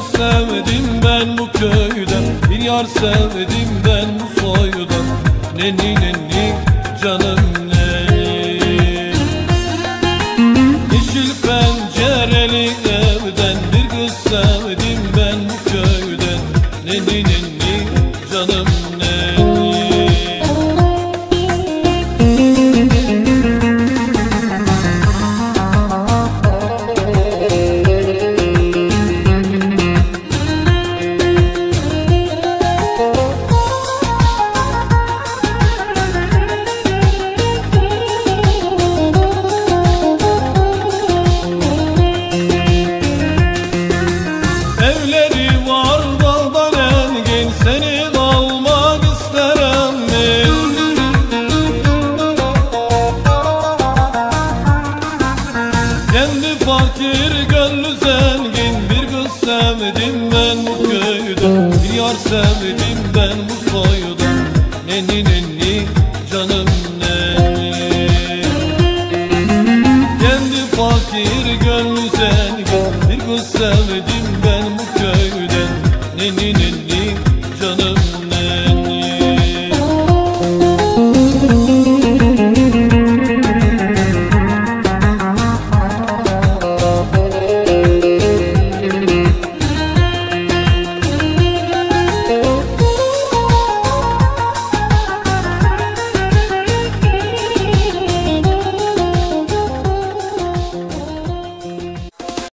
sevdim ben bu köyden Bir yar sevdim ben bu soydan Neni neni canım neni? Yeşil pencereli evden Bir kız sevdim ben bu köyden Neni neni? Fakir gönlü zengin Bir kız sevdim ben bu köyde. Bir yar sevdim ben bu soyda. Nenni nenni canım